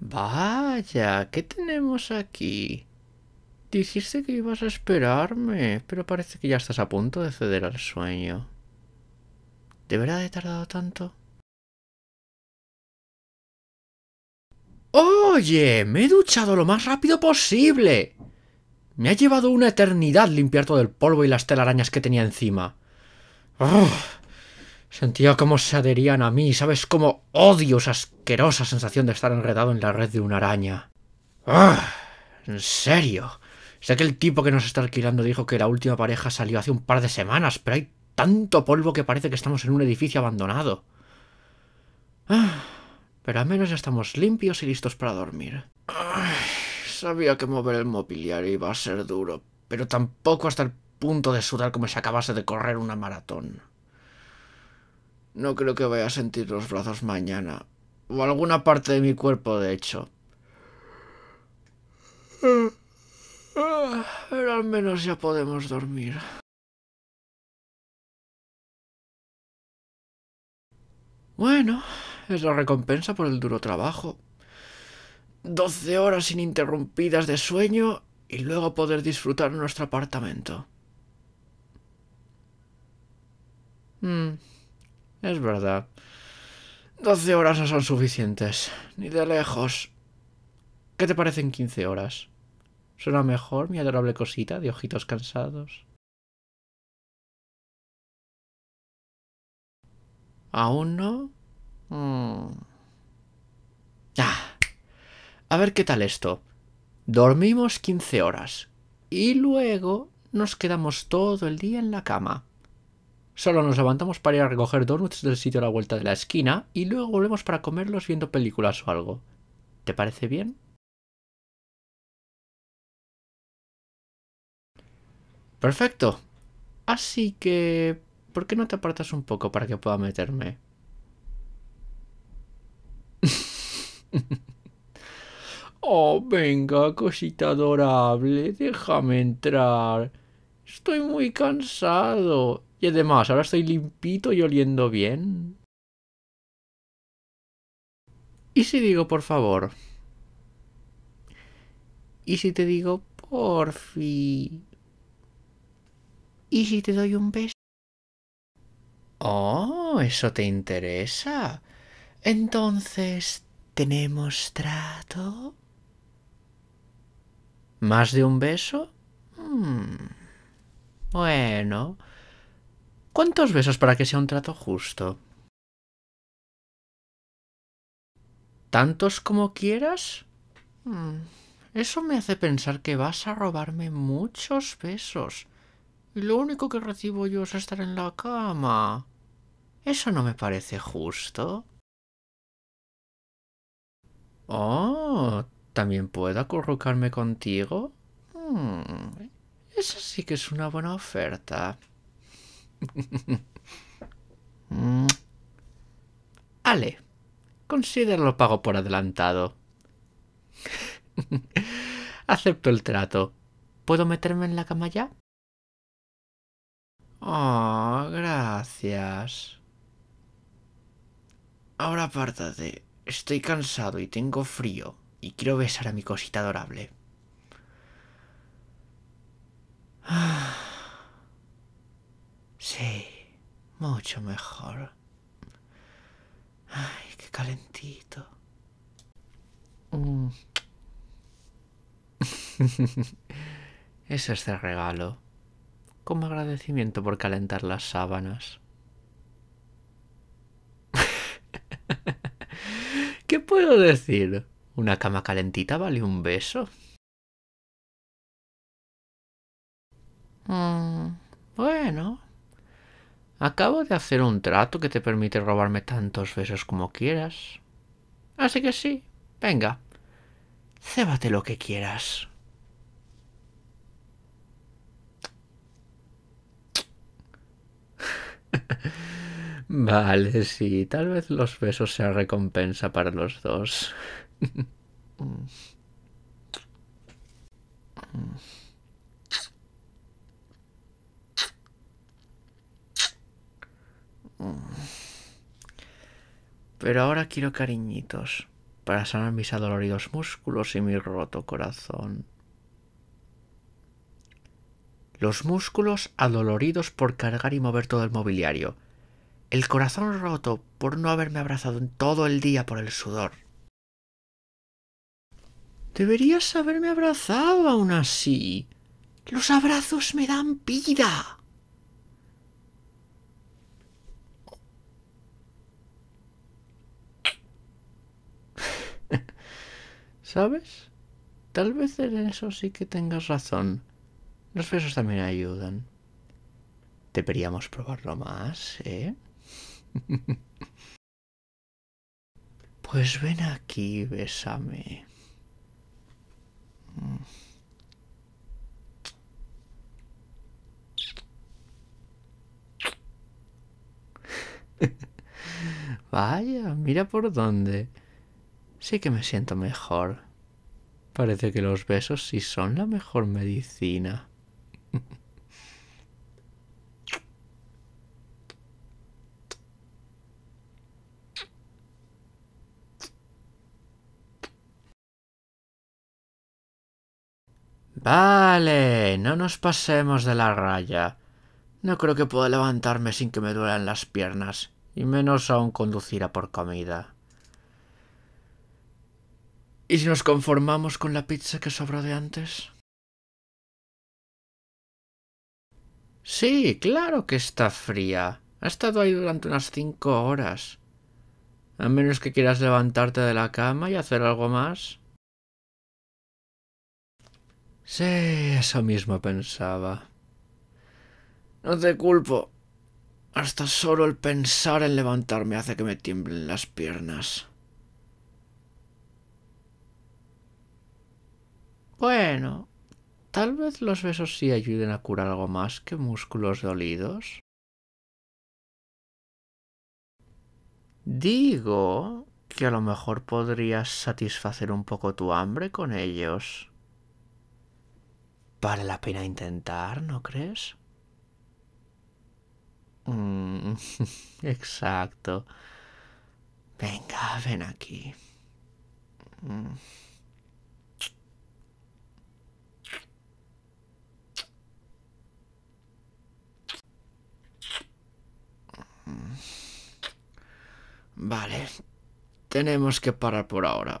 Vaya, ¿qué tenemos aquí? Dijiste que ibas a esperarme, pero parece que ya estás a punto de ceder al sueño. ¿De verdad he tardado tanto? Oye, me he duchado lo más rápido posible. Me ha llevado una eternidad limpiar todo el polvo y las telarañas que tenía encima. Sentía cómo se adherían a mí, ¿sabes? Como odio esa asquerosa sensación de estar enredado en la red de una araña. ¡Ah! En serio. Sé que el tipo que nos está alquilando dijo que la última pareja salió hace un par de semanas, pero hay tanto polvo que parece que estamos en un edificio abandonado. Ah, pero al menos ya estamos limpios y listos para dormir. sabía que mover el mobiliario iba a ser duro, pero tampoco hasta el punto de sudar como si acabase de correr una maratón. No creo que vaya a sentir los brazos mañana. O alguna parte de mi cuerpo, de hecho. Pero al menos ya podemos dormir. Bueno, es la recompensa por el duro trabajo. Doce horas ininterrumpidas de sueño y luego poder disfrutar nuestro apartamento. Hmm. Es verdad. Doce horas no son suficientes, ni de lejos. ¿Qué te parecen quince horas? ¿Suena mejor, mi adorable cosita de ojitos cansados? ¿Aún no? Mm. Ah. A ver qué tal esto. Dormimos quince horas y luego nos quedamos todo el día en la cama. Solo nos levantamos para ir a recoger donuts del sitio a la vuelta de la esquina y luego volvemos para comerlos viendo películas o algo. ¿Te parece bien? Perfecto. Así que... ¿Por qué no te apartas un poco para que pueda meterme? oh, venga, cosita adorable, déjame entrar. Estoy muy cansado. Y además, ahora estoy limpito y oliendo bien. ¿Y si digo por favor? ¿Y si te digo porfi? ¿Y si te doy un beso? Oh, eso te interesa. Entonces, ¿tenemos trato? ¿Más de un beso? Hmm. Bueno, ¿Cuántos besos para que sea un trato justo? ¿Tantos como quieras? Hmm, eso me hace pensar que vas a robarme muchos besos. Y lo único que recibo yo es estar en la cama. Eso no me parece justo. Oh, ¿también puedo acurrucarme contigo? Hmm, esa sí que es una buena oferta. Ale, considero pago por adelantado. Acepto el trato. ¿Puedo meterme en la cama ya? Oh, gracias. Ahora apártate. Estoy cansado y tengo frío. Y quiero besar a mi cosita adorable. Sí, mucho mejor. Ay, qué calentito. Mm. Ese es el regalo. Como agradecimiento por calentar las sábanas. ¿Qué puedo decir? ¿Una cama calentita vale un beso? Mm, bueno, Acabo de hacer un trato que te permite robarme tantos besos como quieras. Así que sí, venga, cébate lo que quieras. vale, sí, tal vez los besos sean recompensa para los dos. Pero ahora quiero cariñitos. para sanar mis adoloridos músculos y mi roto corazón. Los músculos adoloridos por cargar y mover todo el mobiliario. El corazón roto por no haberme abrazado en todo el día por el sudor. Deberías haberme abrazado aún así. Los abrazos me dan vida. ¿Sabes? Tal vez en eso sí que tengas razón. Los besos también ayudan. Deberíamos probarlo más, ¿eh? Pues ven aquí, bésame. Vaya, mira por dónde. Sí que me siento mejor. Parece que los besos sí son la mejor medicina. Vale, no nos pasemos de la raya. No creo que pueda levantarme sin que me duelan las piernas, y menos aún conducir a por comida. ¿Y si nos conformamos con la pizza que sobró de antes? Sí, claro que está fría. Ha estado ahí durante unas cinco horas. A menos que quieras levantarte de la cama y hacer algo más. Sí, eso mismo pensaba. No te culpo. Hasta solo el pensar en levantarme hace que me tiemblen las piernas. Bueno, tal vez los besos sí ayuden a curar algo más que músculos dolidos. Digo que a lo mejor podrías satisfacer un poco tu hambre con ellos. Vale la pena intentar, ¿no crees? Mm, exacto. Venga, ven aquí. Mm. Vale, tenemos que parar por ahora.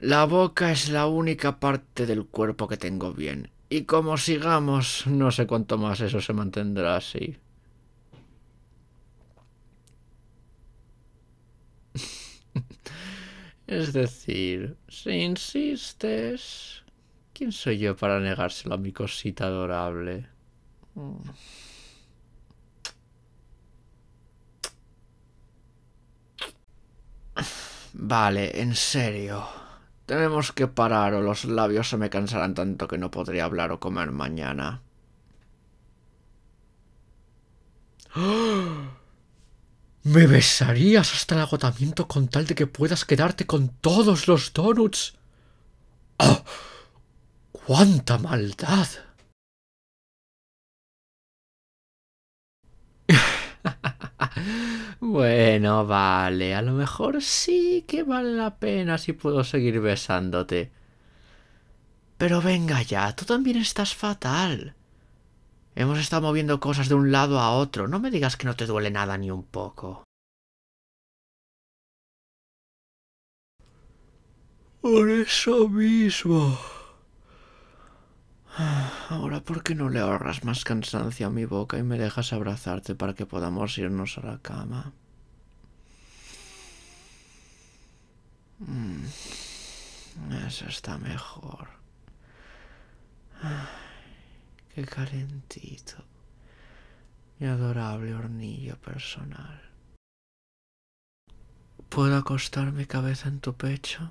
La boca es la única parte del cuerpo que tengo bien. Y como sigamos, no sé cuánto más eso se mantendrá así. es decir, si insistes, ¿quién soy yo para negárselo a mi cosita adorable? Vale, en serio. Tenemos que parar o los labios se me cansarán tanto que no podré hablar o comer mañana. ¿Me besarías hasta el agotamiento con tal de que puedas quedarte con todos los donuts? ¡Oh! ¡Cuánta maldad! Bueno, vale, a lo mejor sí que vale la pena si puedo seguir besándote. Pero venga ya, tú también estás fatal. Hemos estado moviendo cosas de un lado a otro. No me digas que no te duele nada ni un poco. Por eso mismo. Ahora, ¿por qué no le ahorras más cansancio a mi boca y me dejas abrazarte para que podamos irnos a la cama? Mm, eso está mejor. qué calentito. Mi adorable hornillo personal. ¿Puedo acostar mi cabeza en tu pecho?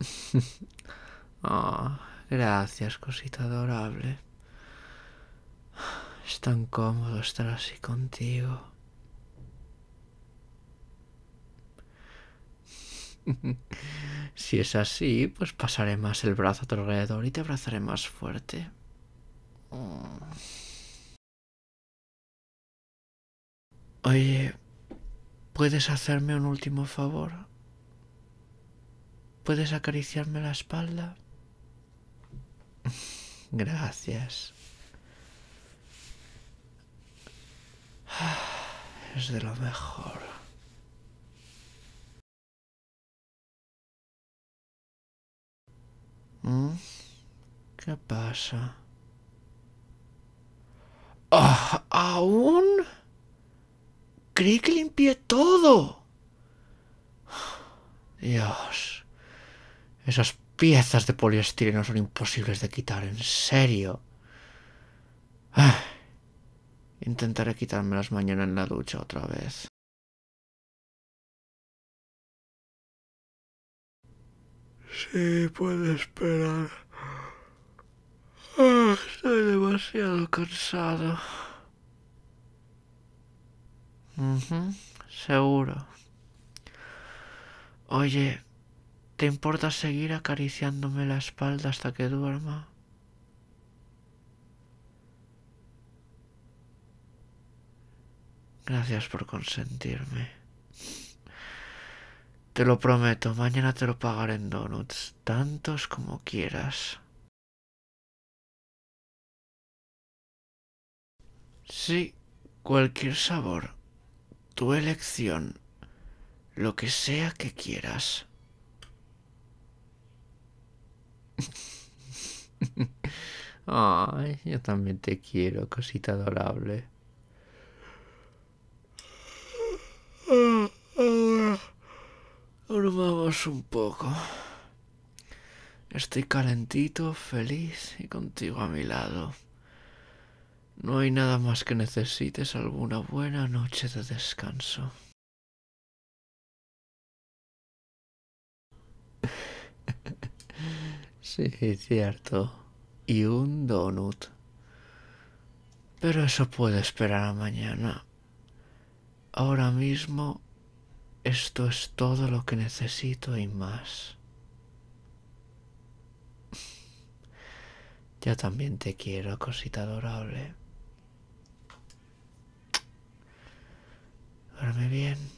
Oh, gracias, cosita adorable. Es tan cómodo estar así contigo. si es así, pues pasaré más el brazo a tu alrededor y te abrazaré más fuerte. Oye, ¿Puedes hacerme un último favor? ¿Puedes acariciarme la espalda? Gracias. Es de lo mejor. ¿Qué pasa? ¡Ah! ¿Aún? Creí que limpié todo. Dios. Esas piezas de poliestireno son imposibles de quitar, en serio. Ah, intentaré quitármelas mañana en la ducha otra vez. Sí, puede esperar. Ah, estoy demasiado cansado. seguro. Oye, ¿te importa seguir acariciándome la espalda hasta que duerma? Gracias por consentirme. Te lo prometo, mañana te lo pagaré en donuts, tantos como quieras. Sí, cualquier sabor, tu elección, lo que sea que quieras. Ay, yo también te quiero, cosita adorable. Un poco. Estoy calentito, feliz y contigo a mi lado. No hay nada más que necesites alguna buena noche de descanso. sí, cierto. Y un donut. Pero eso puede esperar a mañana. Ahora mismo esto es todo lo que necesito y más. Yo también te quiero, cosita adorable. Duerme bien.